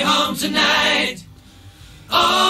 home tonight. Oh,